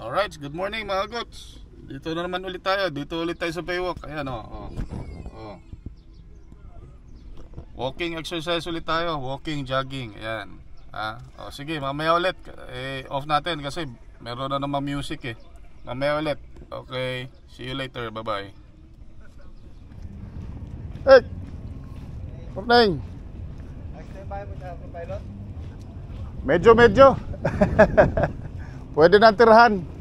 Alright, good morning mga goats. Dito na naman ulit tayo. Dito ulit tayo sa Baywalk. Ayan o. Oh. Oh. Walking exercise ulit tayo. Walking, jogging. Ayan. Ah, oh, sige, mamaya ulit. Eh, off natin kasi meron na naman music eh. Mamaya ulit. Okay. See you later. Bye-bye. Hey! Morning! Next time ba mo sa pilot? Medyo, medyo. Pwede na tirahan.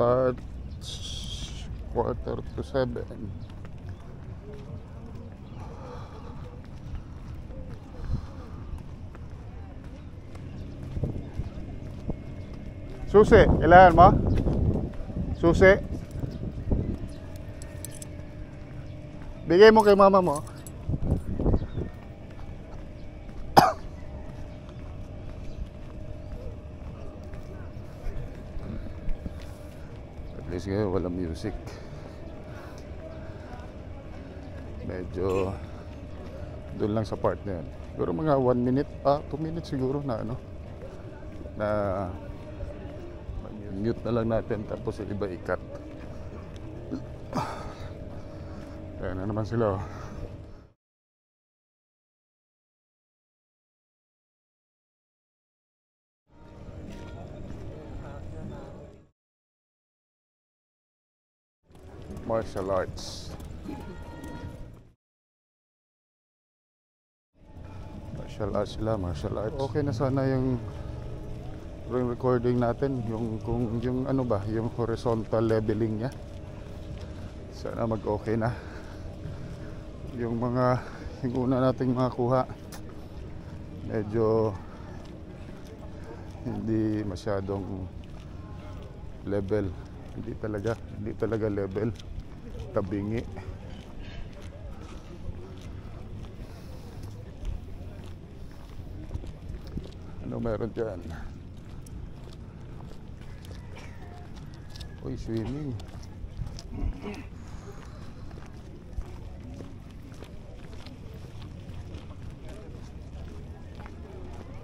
Start quarter to seven. Susi, kailangan mo? Susi. Bigay mo kay mama mo. Least ngayon walang music. Medyo doon lang sa part na yan. Siguro mga 1 minute, ah 2 minutes siguro na ano na mute na lang natin tapos iba ikat. Ayan na naman sila oh. Arts. Martial arts sila, martial arts. Okay na sana yung yung recording natin, yung kung yung ano ba, yung horizontal leveling niya. Sana mag-okay na. Yung mga yung una nating mga kuha medyo hindi masyadong level hindi talaga hindi talaga level tabingi ano meron dyan? Uy swimming.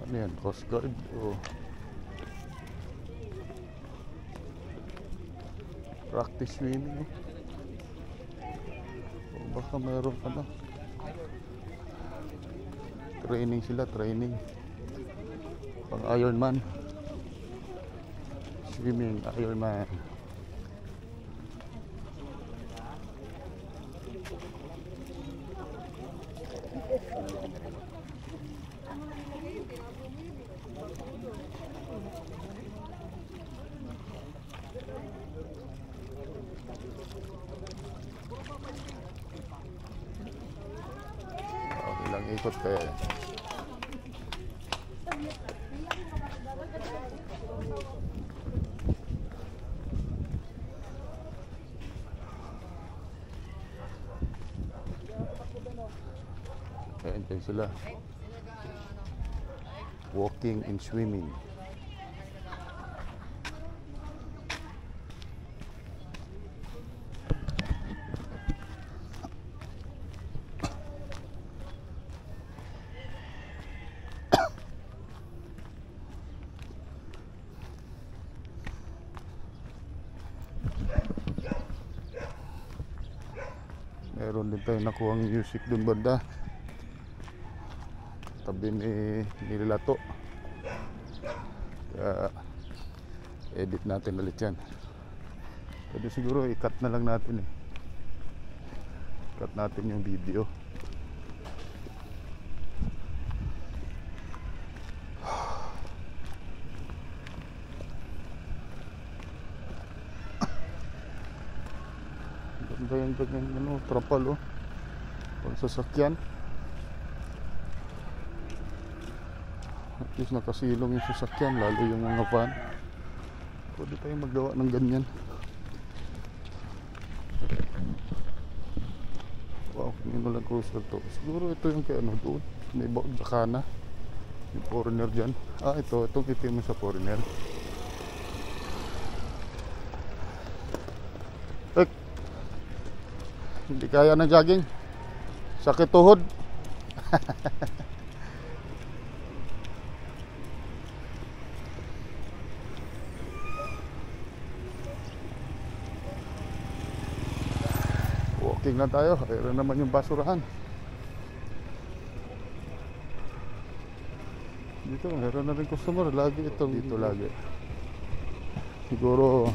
Ano yan? Coast guard o practice swimming baka mayroon ano training sila training. Pang Ironman. Swimming Ironman Oh, ilang ikot kaya yan? Ayan sila. Walking and swimming. Meron din tayo nakuhang music dun banda. Tabi ni Nilato. Kaya edit natin ulit yan. Pwede siguro i-cut na lang natin eh. Cut natin yung video. Ganda yung ganyan ano, trapal oh. Pang sasakyan. At least nakasilong yung sasakyan, lalo yung mga van. Pwede tayong magawa ng ganyan. Wow, yun lang cruiser to. Siguro ito yung kay ano doon. May ba- Jacana. Yung foreigner dyan. Ah, ito. Itong itim sa foreigner. Ek! Hindi kaya ng jogging. Sakit tuhod. Na tayo. Ayun naman yung basurahan. Dito, meron na rin customer. Lagi itong dito lagi. Siguro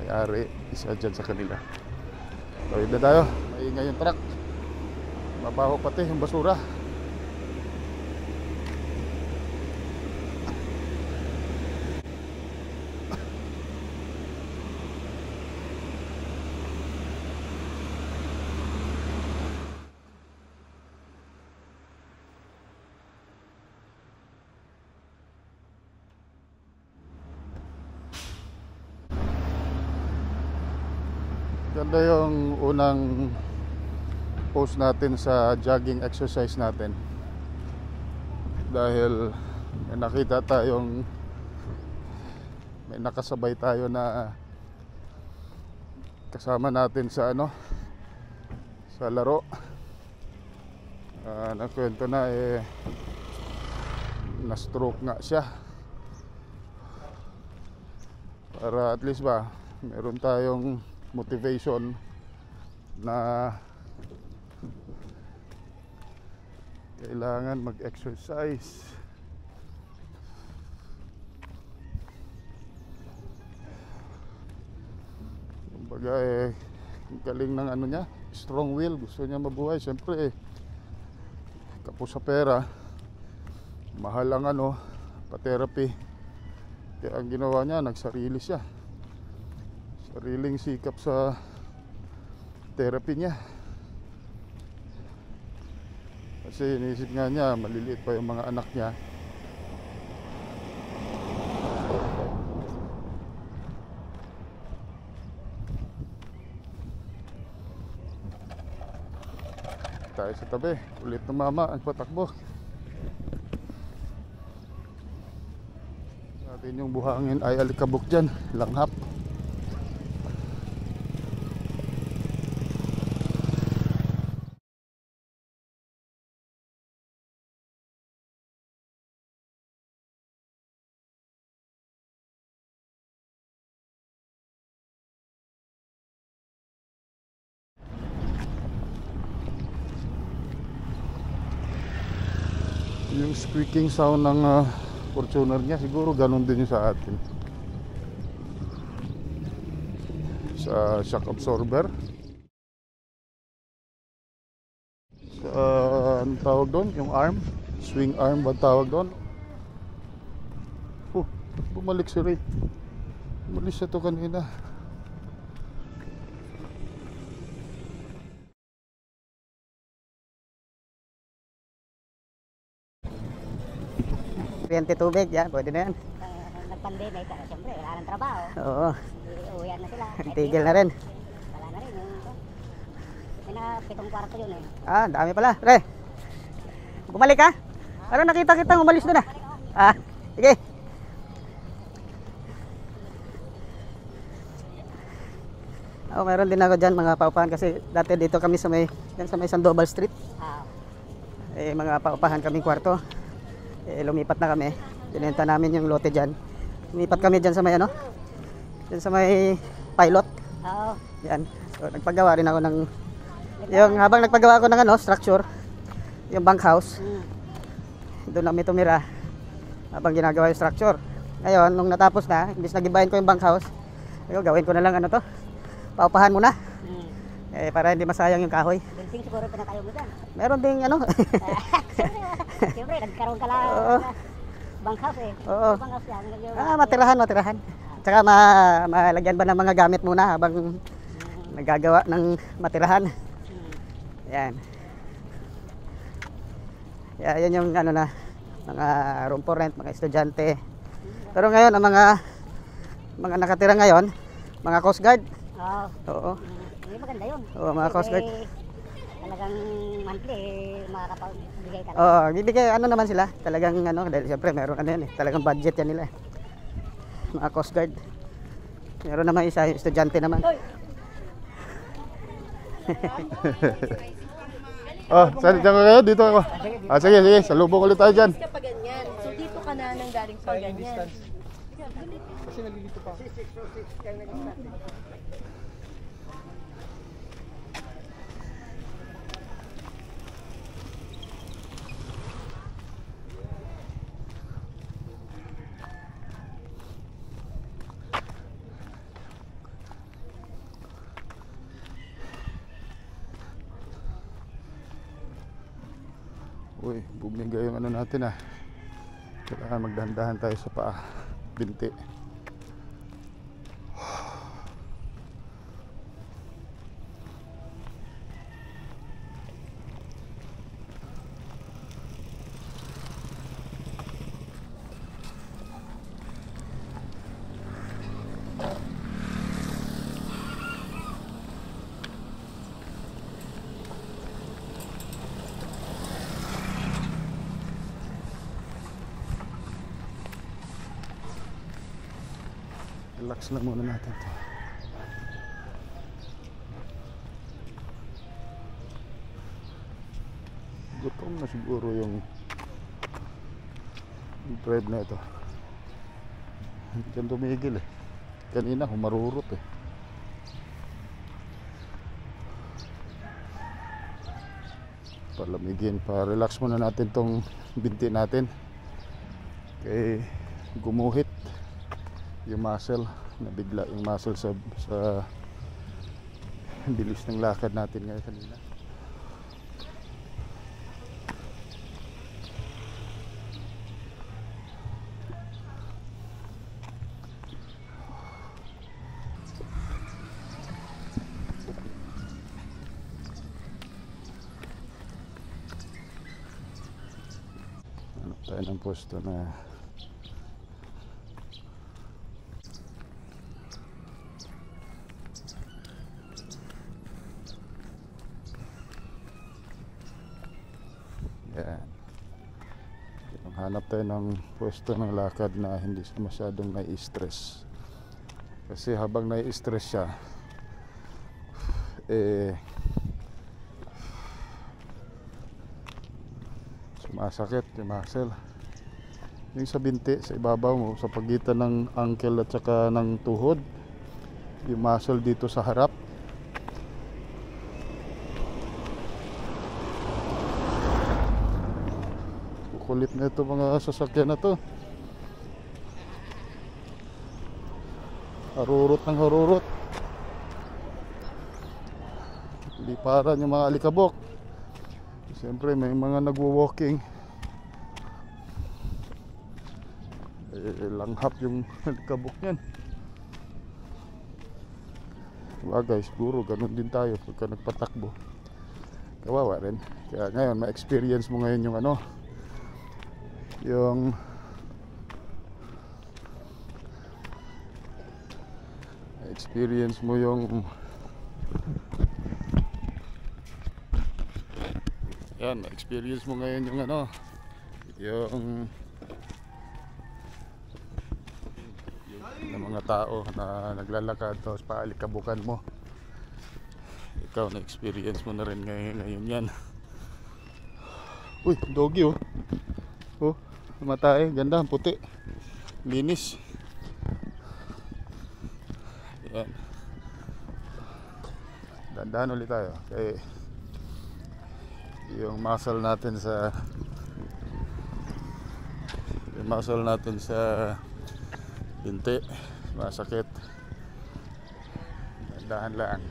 may-ari isa dyan sa kanila. Tawid na tayo. Maingay yung truck. Mabaho pati yung basura. Ganda yung unang post natin sa jogging exercise natin. Dahil may nakita tayong may nakasabay tayo na kasama natin sa ano sa laro. Ah, nakwento na eh na stroke nga siya. Para at least ba meron tayong motivation na kailangan mag-exercise. Kumbaga eh, galing ng ano niya, strong will, gusto niya mabuhay. Siyempre eh, kapos sa pera, mahal ang ano, pa-therapy. Kaya ang ginawa niya, nagsarili siya sariling sikap sa therapy niya. Kasi inisip nga niya maliliit pa yung mga anak niya. Tayo sa tabi ulit na mama ang patakbo. Natin yung buhangin ay alikabok dyan langhap squeaking sound ng ah, Fortuner niya. Siguro ganun din yung sa atin. Sa shock absorber. Sa ano tawag doon? Yung arm? Swing arm ba tawag doon? Oh bumalik si Ray. Umalis siya to kanina Kuryente tubig, yan, pwede na yan. uh, nag-pandemic, uh, siyempre wala nang trabaho. Oo, Iuwian na sila. Kahit tigil na rin. Wala na rin. Yung, may na pitong kwarto yun eh. Ah, dami pala. Re, bumalik ka? Ano nakita kita umalis doon ah? Ah, sige. Oh, meron din ako dyan mga paupahan kasi dati dito kami sa may, dyan sa may Sandoval Street. Ah, Eh, mga paupahan kaming kwarto. Eh, lumipat na kami. Binenta namin yung lote dyan. Lumipat kami dyan sa may ano? Dyan sa may pilot. oo. Yan. So, nagpagawa rin ako ng yung habang nagpagawa ako ng ano, structure, yung bunkhouse, Mm. doon kami tumira habang ginagawa yung structure. Ngayon, nung natapos na, imbis na gibahin ko yung bunkhouse, ayun, gawin ko na lang ano to, paupahan muna. Eh, para hindi masayang yung kahoy. Building siguro pinatayo mo dyan. Meron ding ano, siyempre, nagkaroon ka lang Oo. ng bankhouse eh. Oo. Bankhouse yan. Ah, matirahan, matirahan. Tsaka ma malagyan ba ng mga gamit muna habang nagagawa ng matirahan. Mm. Yan. Yeah, yan yung ano na, mga room for rent, mga estudyante. Pero ngayon, ang mga mga nakatira ngayon, mga Coast Guard. Oo. Oo. Mm, eh, maganda yun. Oo, mga Coast Guard. Eh, talagang monthly, eh, makakapagbigay ka. Oo, bibigay ano naman sila. Talagang ano, dahil siyempre meron ano yan eh. Talagang budget yan nila. eh. Mga Coast Guard. Meron naman isa, estudyante naman. Oh, saan dyan ka kayo? Dito ako. Ah, sige, sige. Salubong ulit tayo dyan. ka pa ganyan. So dito ka na nang galing pa ganyan. Kasi nalilito pa. Bumigay yung ano natin ah. Kailangan magdahan-dahan tayo sa paa. Binti. Relax lang muna natin to. Gutom na siguro yung tribe na ito. Hindi kan tumigil eh. Kanina humarurot eh. Palamigin pa relax muna natin tong binti natin. Kay gumuhit yung muscle nabigla yung muscle sa sa bilis ng lakad natin ngayon kanina. Ano tayo ng pwesto na Yan. Yung hanap tayo ng pwesto ng lakad na hindi siya masyadong nai-stress. Kasi habang nai-stress siya, eh, sumasakit yung muscle. Yung sa binti, sa ibabaw mo, sa pagitan ng ankle at saka ng tuhod, yung muscle dito sa harap, kulit na ito mga sasakyan na to. Harurot ng harurot. Hindi para yung mga alikabok. Siyempre may mga nagwo-walking. Eh, langhap yung alikabok yan bagay siguro ganun din tayo pagka nagpatakbo. Kawawa rin. Kaya ngayon ma-experience mo ngayon yung ano yung experience mo yung yan experience mo ngayon yung ano yung ng mga tao na naglalakad tapos paalikabukan mo. Ikaw na experience mo na rin ngayon, ngayon yan. Uy doggy oh. Oh, matay. Ganda, puti. Linis. Yan. Dandahan ulit tayo. Kaya yung muscle natin sa yung muscle natin sa binti masakit dandahan lang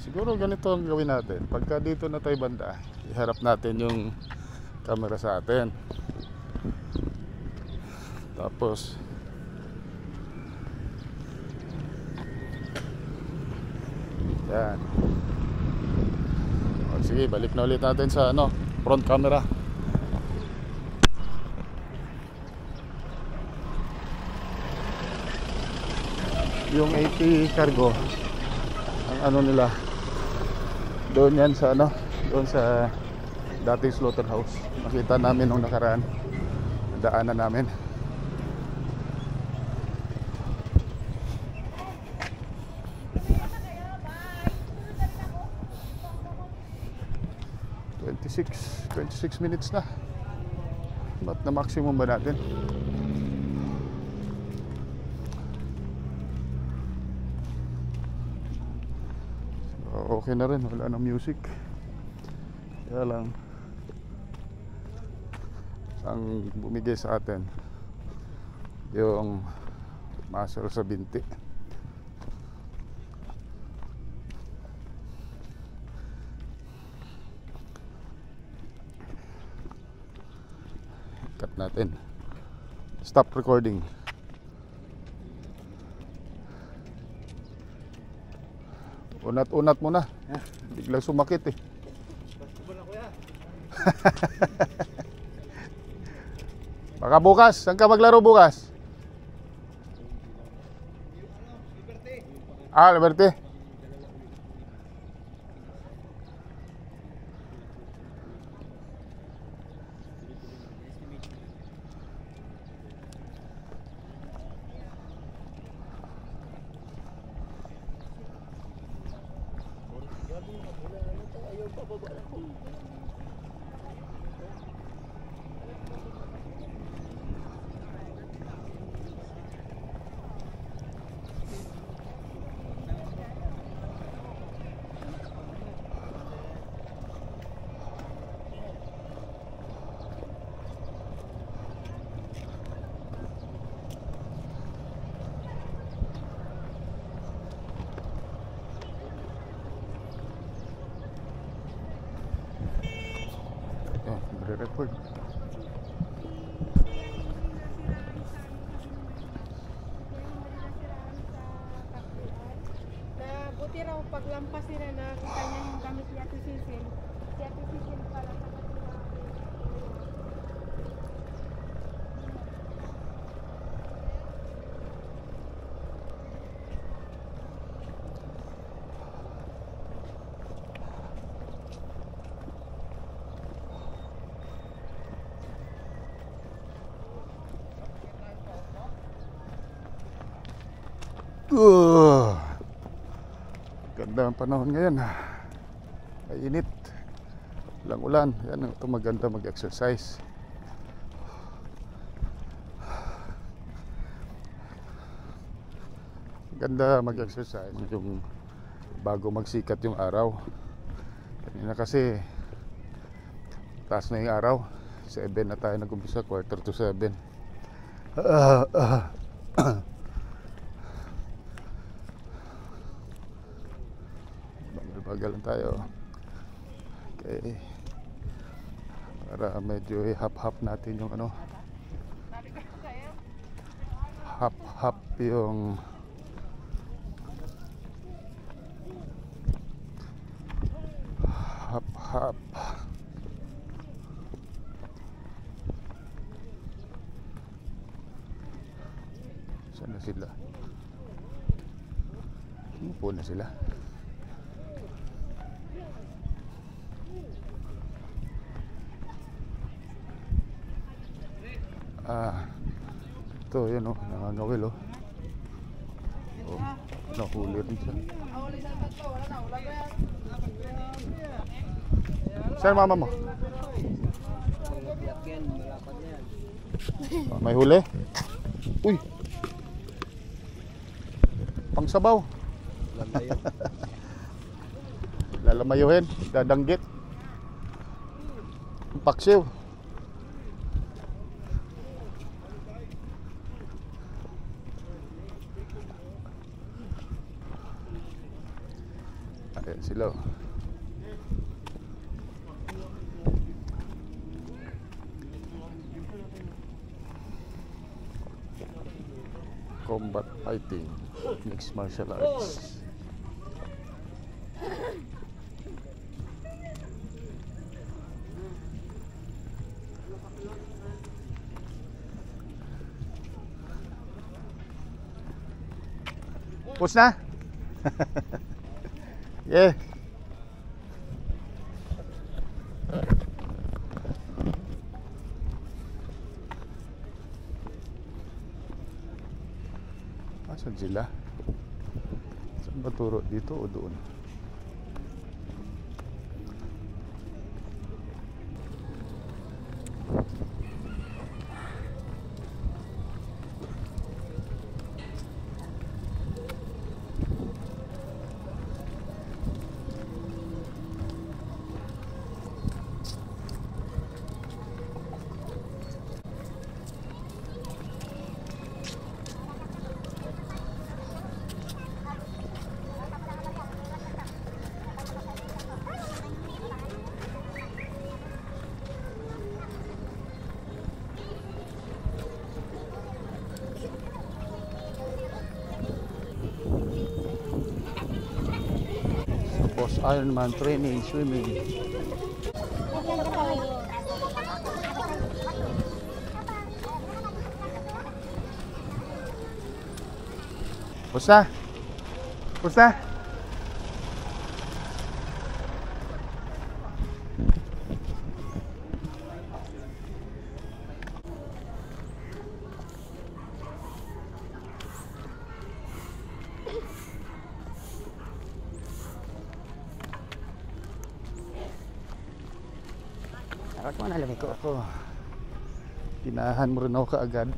Siguro ganito ang gawin natin. Pagka dito na tayo banda, iharap natin yung camera sa atin. Tapos Yan. O, sige, balik na ulit natin sa ano, front camera. Yung 80 cargo, ang ano nila, doon yan sa ano, doon sa dating slaughterhouse. Nakita namin nung nakaraan, daanan namin. Twenty-six, 26 minutes na. Ba't na maximum ba natin? So, okay na rin, wala nang music. Kaya lang, ang bumigay sa atin, yung muscle sa binti. Cut natin. Stop recording. Unat-unat mo na. Biglang sumakit eh. Baka bukas, saan ka maglaro bukas? Ah, Liberty. Oh, record na buti raw paglampas nila na kita niya yung gamit ni Ate Cecil. Si Ate Cecil pala sa kanila. Uh, ganda ang panahon ngayon. Mainit. Walang ulan. Yan ito maganda mag-exercise. Ganda mag-exercise yung bago magsikat yung araw. Kanina kasi taas na yung araw. 7 na tayo nag-umpisa, quarter to 7. Ah, ah. Bagal lang tayo. Okay. Para medyo i-hap-hap natin yung ano. Hap-hap yung hap-hap. Saan na sila? Umupo na sila. Ah, ito, yun o, nangangawil o. Oh, nahuli rin siya. Saan mama mo? Ah, may huli? Uy! Pangsabaw. Lalamayuhin, dadanggit. Paksiw. combat fighting mixed martial arts Push na? yeah. Sila? Saan ba turo? Dito o doon? Tapos Ironman training, swimming. Pusta? Pusta? Dapat mo na lumiko. Ako, tinahan mo rin ako kaagad.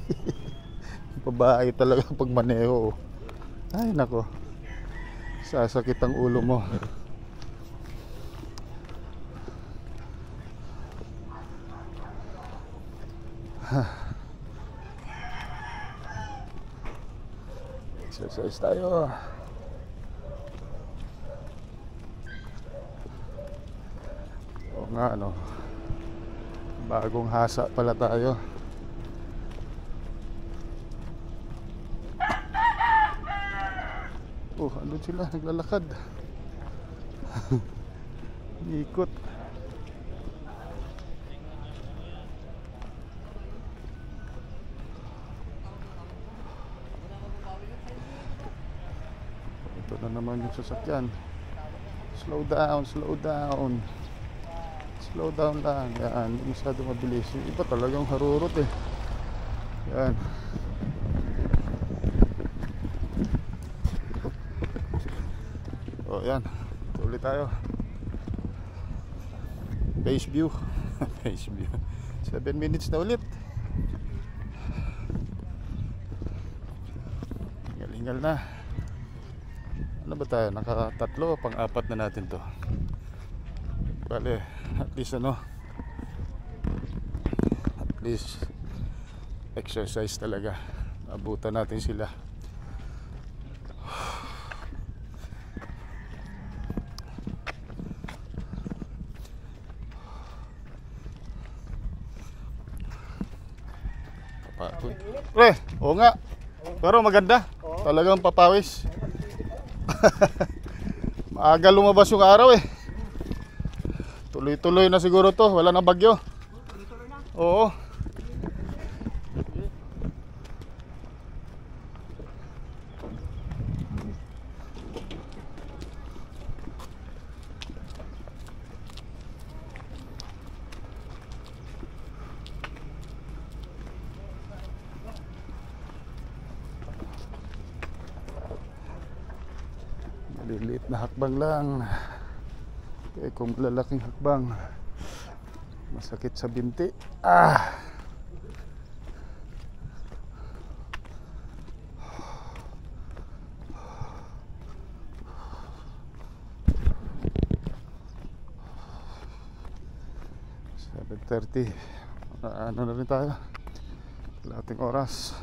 Babae talaga pag maneho. Ay, nako. Sasakit ang ulo mo. Exercise tayo. Oo nga, ano. Bagong hasa pala tayo. Oh, andun sila, naglalakad. Ikot. Ito na naman yung sasakyan. Slow down, slow down. Slow down lang. Yan, hindi masyado mabilis. Yung iba talagang harurot eh. Yan. O yan. Tuloy tayo. Face view. Face view. 7 minutes na ulit. Hingal-hingal na. Ano ba tayo? Nakatatlo, pang-apat na natin to. Bale, at least ano, at least exercise talaga. Abutan natin sila. Kapatid. Pre, oo nga. Pero maganda. Talagang papawis. Maaga lumabas yung araw eh. Tuloy-tuloy na siguro to. Wala nang bagyo. Oo. Maliliit na hakbang lang. Eh kung malalaking hakbang, masakit sa binti. Ah! Seven thirty. Ano na rin tayo? Lating oras.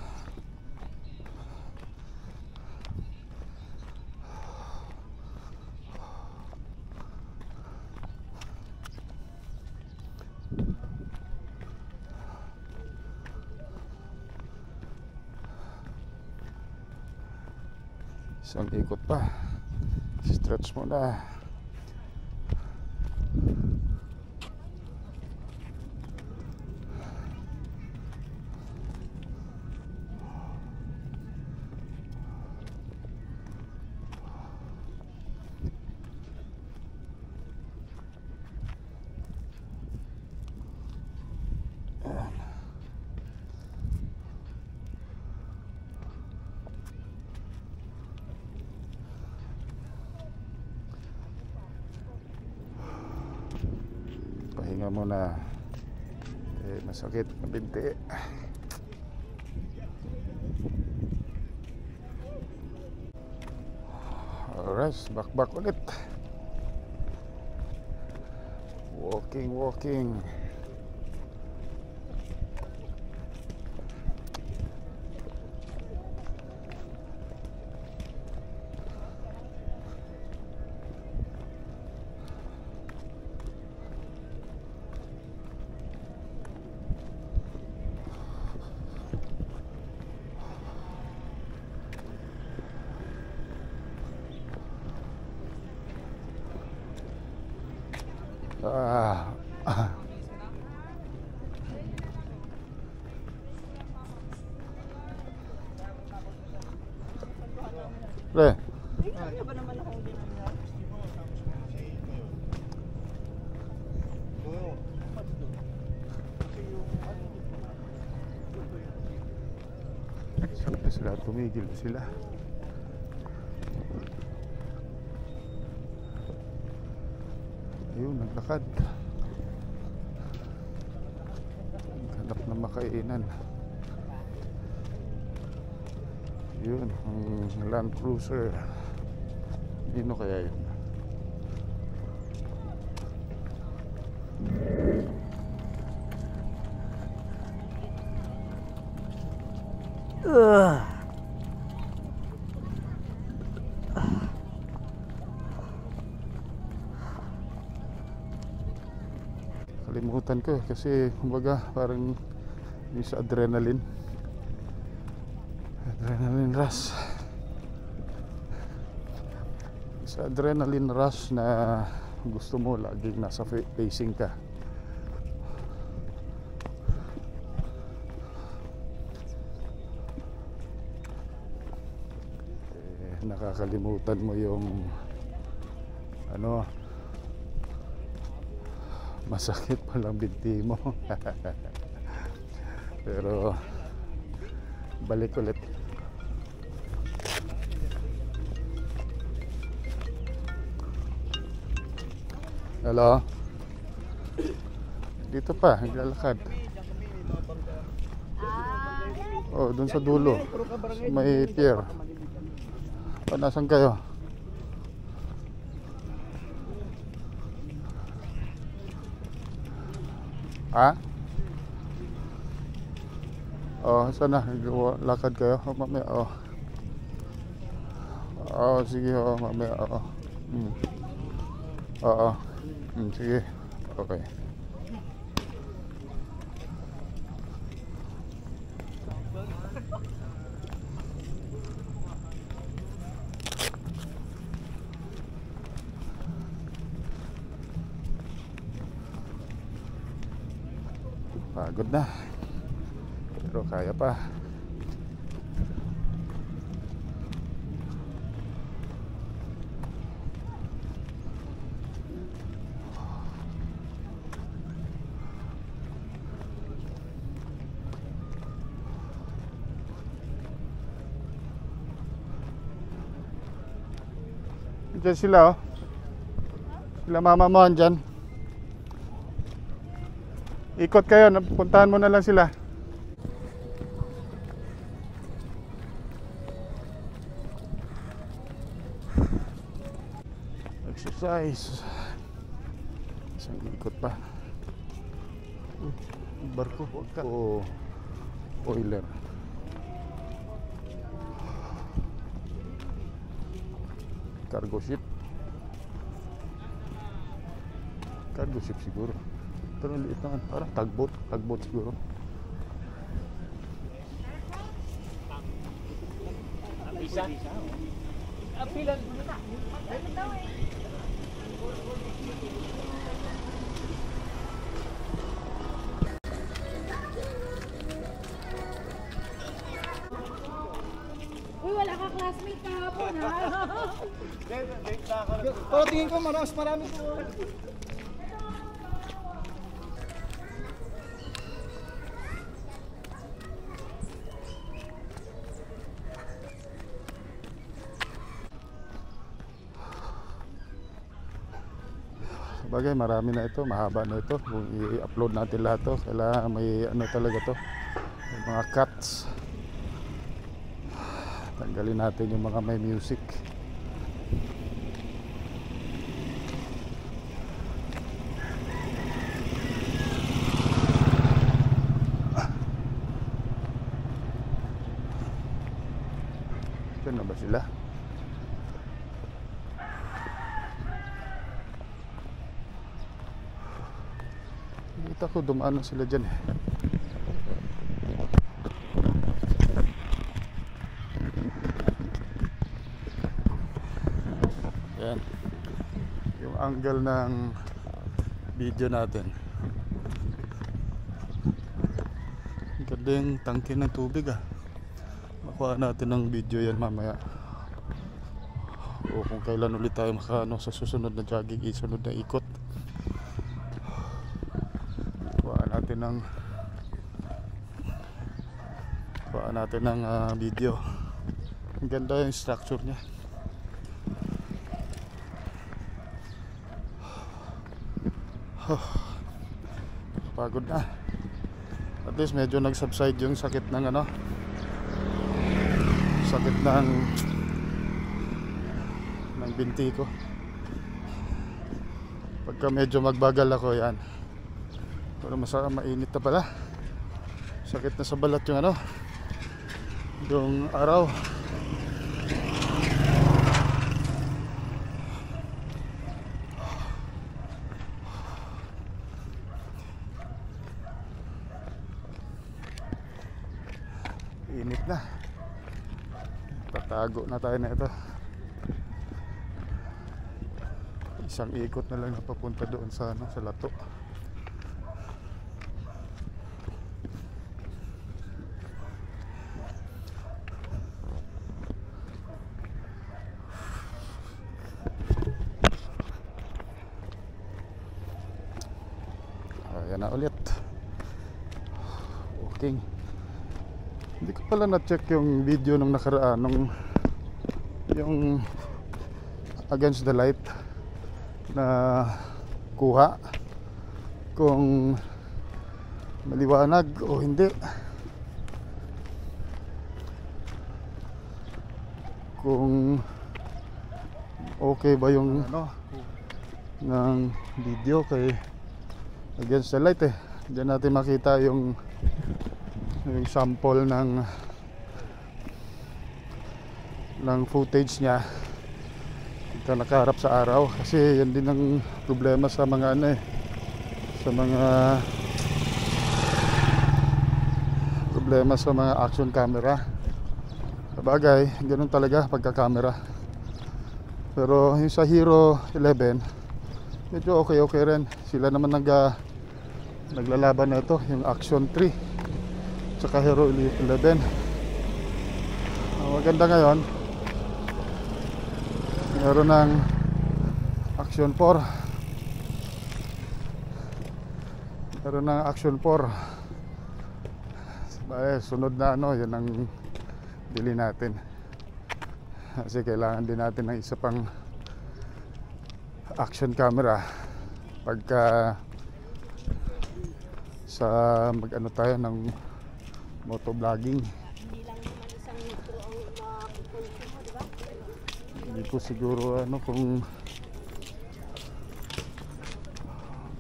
Isang ikot pa. Stretch mo na. Pahinga muna. Eh, masakit ang binti. Alright, back back ulit. Walking, walking. Ah. Pre. Sabi sila, tumigil sila. Ayun, naglakad. Hanap na makainan. Yun, ang Land Cruiser. Dino kaya yun? Ko eh, kasi kumbaga parang yung sa adrenaline. Adrenaline rush. Sa adrenaline rush na gusto mo laging nasa fa- facing ka. Eh, nakakalimutan mo yung ano masakit palang binti mo. Pero balik ulit. Hello? Dito pa naglalakad. Oh dun sa dulo. May pier. Pa nasan kayo Ha? Oh, sana lakad kayo oh, mamaya. Oh. Oh, sige, oh, mamaya. Oh. Mm. Oo. Mm, sige. Okay. Pagod na. Pero kaya pa. Diyan sila oh. Sila mama mo andyan. Ikot kayo, puntahan mo na lang sila. Exercise. Isang ikot pa. Uy, barko. Huwag ka. O, oiler. Cargo ship. Cargo ship siguro. Pero ang liit naman. Parang tugboat. Tugboat siguro. Uy, wala ka classmate kahapon ha? Pero tingin ko maras marami po. Bagay, marami na ito, mahaba na ito. Kung i-upload natin lahat to, kailangan may ano talaga to. May mga cuts. Tanggalin natin yung mga may music. Ito na ba sila? Kita ko dumaan sila dyan eh. Yan. Yung angle ng video natin. Ganda yung tangke ng tubig ah. Makuha natin ng video yan mamaya. O kung kailan ulit tayo makaano sa susunod na jogging, isunod na ikot. Kuha natin ng Kuha natin ng ah, video. Ang ganda yung structure niya. Pagod na. At least medyo nag-subside yung sakit ng ano. Sakit ng ng binti ko. Pagka medyo magbagal ako yan. Pero masarap mainit na pala. Sakit na sa balat yung ano. Yung araw. Init na. Tatago na tayo na ito. Isang ikot na lang na papunta doon sa ano, sa Lato. Ayan na ulit. Okay. Na-check yung video nung nakaraan nung yung against the light na kuha. Kung maliwanag o hindi. Kung okay ba yung ano? ng video kay against the light eh. Diyan natin makita yung yung sample ng ng footage niya ito nakaharap sa araw. Kasi yan din ang problema sa mga ano eh sa mga problema sa mga action camera. Sabagay ganun talaga pagka camera pero yung sa Hero 11 medyo okay okay rin. Sila naman nag ah, naglalaban na ito yung Action 3 tsaka Hero 11 ang maganda ngayon meron ng Action 4 meron ng Action 4 Bae, sunod na ano yun ang bili natin. Kasi kailangan din natin ng isa pang action camera. Pagka sa mag ano tayo ng motovlogging Hindi lang naman isang metro ang makukonsume mo, di ba? Hindi ko siguro ano kung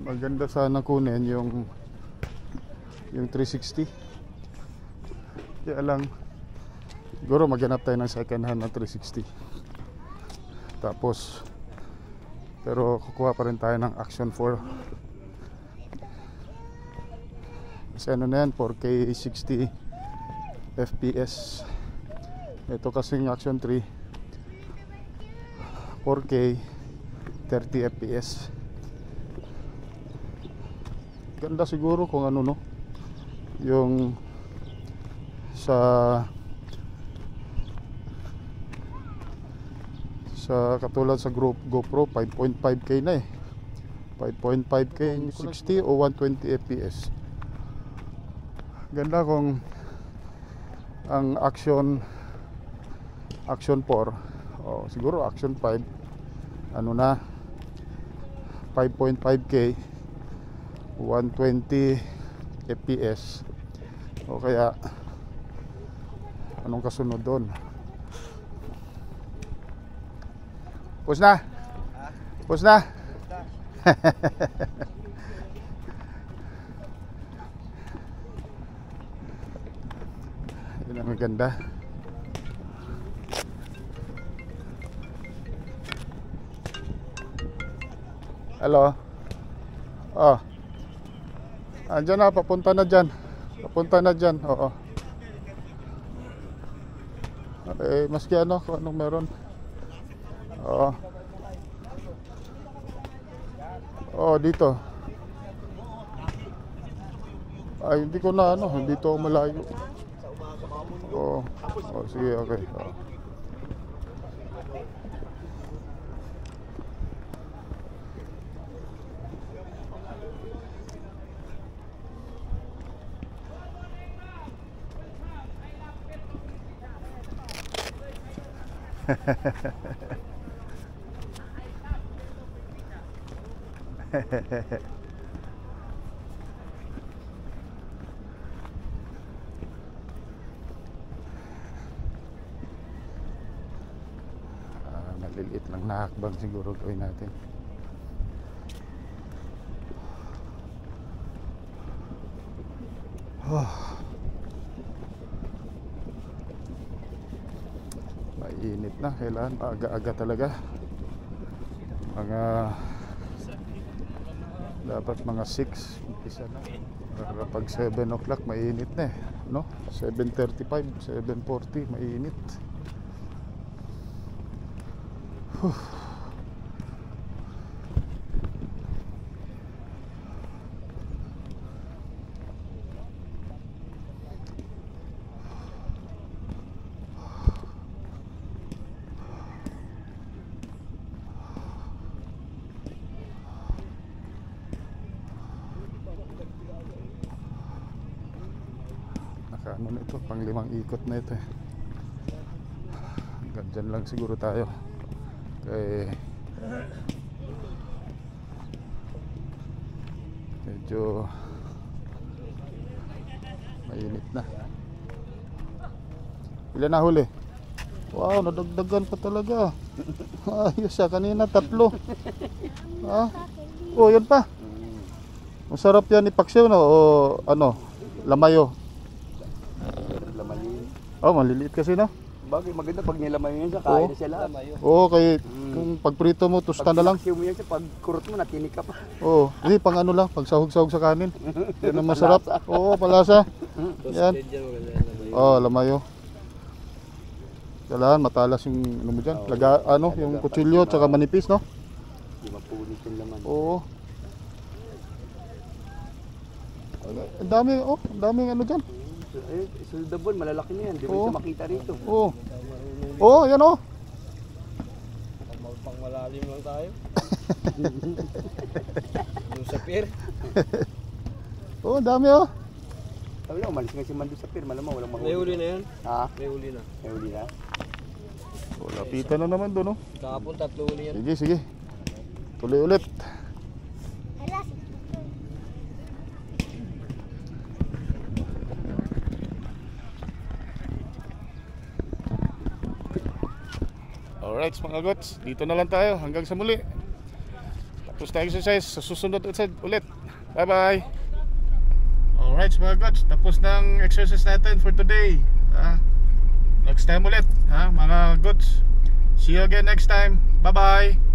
maganda sana kunin yung yung 360 kaya lang siguro maghanap tayo ng second hand na 360 tapos pero kukuha pa rin tayo ng Action 4 kasi ano na yan 4K 60 FPS ito kasing Action 3 4K 30 FPS ganda siguro kung ano no? Yung sa sa katulad sa group GoPro 5.5k na eh. 5.5k 60 o 120 fps ganda kung ang action action 4 o siguro action 5 ano na? 5.5k 120 fps o kaya anong kasunod doon? Push na! Push na! Yun ang maganda Hello. Oh. Andyan na, papunta na dyan. Papunta na dyan, oo. Eh, maski ano, kung anong meron. Oo. Oo, dito. Ay, hindi ko na ano, dito ako malayo. Oo, oh, sige, okay. Oo. Ah, maliliit lang na hakbang siguro gawin natin. Oh. Mainit na, kailangan aga-aga talaga. Mga dapat mga 6 umpisa na. Para pag 7 o'clock mainit na eh, no? 7:35, 7:40 mainit. Naka ano na ito, pang limang ikot na ito eh. Lang siguro tayo. Kaya medyo mainit na. Ilan na huli? Wow, nadagdagan pa talaga. Ayos siya, kanina tatlo. Ha? Oh, yun pa. Masarap yan ipaksiw no? O ano? Lamayo. Oh, maliliit kasi no? Bagay maganda pag nilamayin yan siya, Oo. kain na siya lahat. Oo, kay kung pagprito mo, tusta na lang. Pag mo yan siya, pag kurot mo, natinig ka pa. Oo, hindi pang ano lang, pag sahog-sahog sa kanin. Yan ang masarap. Oo, palasa. Yan. Oo, lamayo. Kailangan matalas yung ano mo dyan. Laga, ano, yung kutsilyo tsaka manipis, no? Di mapunit yung laman. Oo. Ang dami, oh, ang daming ano dyan. Eh, suldabon, malalaki na yan. Di ba siya makita rito? Oo. Oo, yan oh. Pang malalim lang tayo. Yung sa pier. Oo, ang dami oh. Sabi na, umalis nga si Mando sa pier. Malamang walang mahuli. May huli na yan. Ha? May huli na. May huli na? Oh, lapitan na naman doon, oh. Kahapon tatlo huli yan. Sige, sige. Tuloy ulit. Alas, Alright mga gots, dito na lang tayo hanggang sa muli. Tapos tayo exercise sa susunod ulit. ulit. Bye bye. Alright mga gots, tapos ng exercise natin for today. Next time ulit, ha, mga gots. See you again next time. Bye bye.